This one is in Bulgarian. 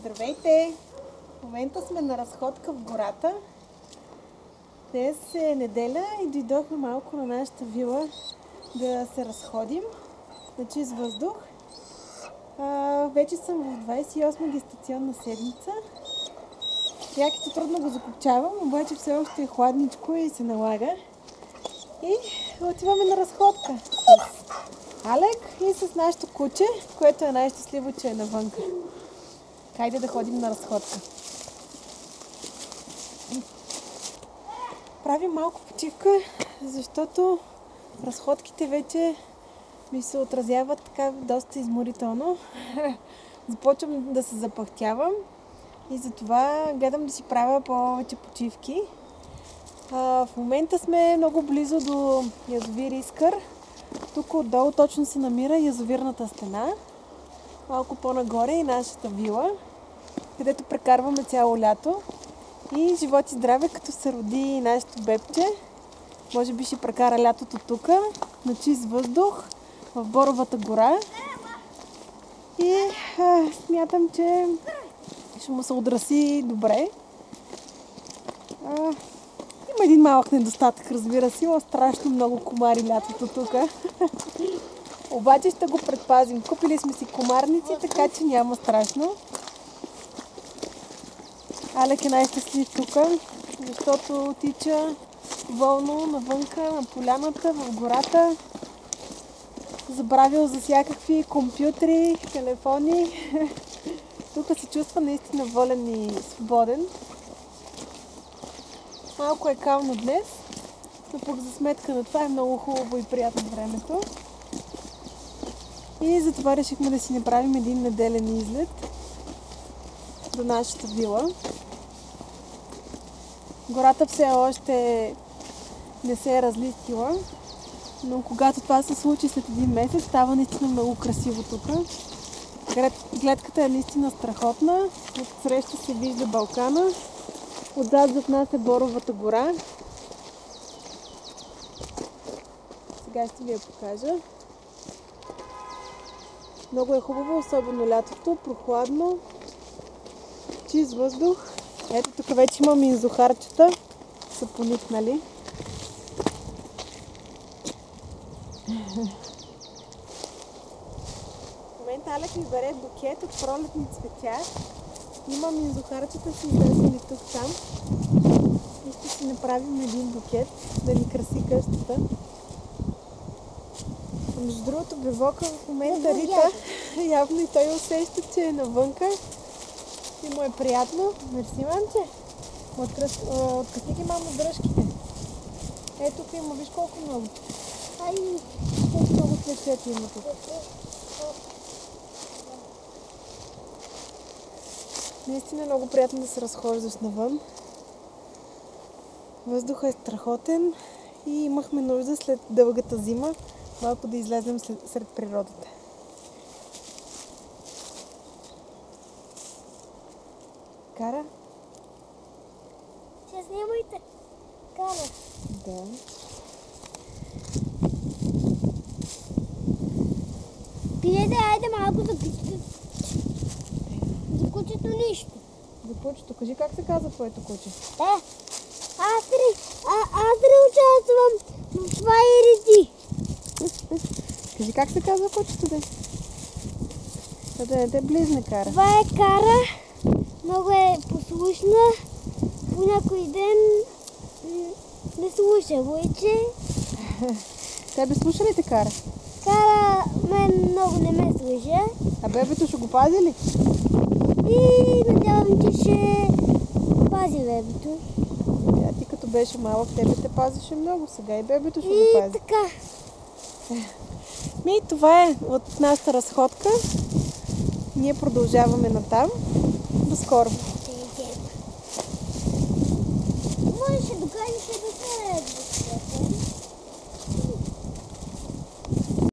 Здравейте! В момента сме на разходка в гората. Днес е неделя и дойдохме малко на нашата вила да се разходим на чист въздух. А, вече съм в 28 гестационна седмица. Якито трудно го закопчавам, обаче все още е хладничко и се налага. И отиваме на разходка с Алек и с нашето куче, което е най-щастливо, че е навънка. Хайде да ходим на разходка. Правим малко почивка, защото разходките вече ми се отразяват така доста изморително. Започвам да се запахтявам и затова гледам да си правя повече почивки. А, в момента сме много близо до язовир Искър. Тук отдолу точно се намира язовирната стена. Малко по-нагоре и нашата вила, където прекарваме цяло лято. И живот и здраве, като се роди нашето бебче. Може би ще прекара лятото тук, на чист въздух, в Боровата гора. И а, смятам, че ще му се отраси добре. А, има един малък недостатък, разбира се. Има страшно много комари лятото тук. Обаче ще го предпазим. Купили сме си комарници, така че няма страшно. Алек е най-щастлив тук, защото тича волно навънка, на поляната, в гората. Забравил за всякакви компютри, телефони. Тук се чувства наистина волен и свободен. Малко е кално днес, но пък за сметка на това е много хубаво и приятно времето. И затова решихме да си направим един неделен излет до нашата вила. Гората все още не се е разлистила, но когато това се случи след един месец, става наистина много красиво тук. Гледката е наистина страхотна. От среща се вижда Балкана. Отзад зад нас е Боровата гора. Сега ще ви я покажа. Много е хубаво, особено лятото, прохладно, чист въздух. Ето тук вече имам инзухарчета, са поникнали. В момента Алек ми бере букет от пролетни цветя. Имам инзухарчета си изнесени тук там. И ще си направим един букет, да ни краси къщата. Между другото, Бевока в момента Рита, явно и той усеща, че е навънка и му е приятно. Мерси, мамче. Откъсни ги, мамо, дръжките. Ето тук има, виж колко много. Ай, колко много цветчета има тук. Наистина е много приятно да се разхождаш навън. Въздухът е страхотен и имахме нужда след дългата зима малко да излезем сред природата. Кара? Ще снимайте. Кара. Да. Пиете, айде малко да пишете. За кучето нищо. За кучето. Кажи как се казва твоето куче? Е, аз а, аз участвам в това и реди. Кажи как се казва кучето да? Да, да не те близне кара. Това е кара. Много е послушна. По някой ден не слуша войче. Тебе слуша ли те кара? Кара мен много не ме слуша. А бебето ще го пази ли? И надявам, че ще пази бебето. Тя ти като беше малък, тебе те пазеше много. Сега и бебето ще И го пази. така. Ми, това е от нашата разходка. Ние продължаваме натам. До скоро!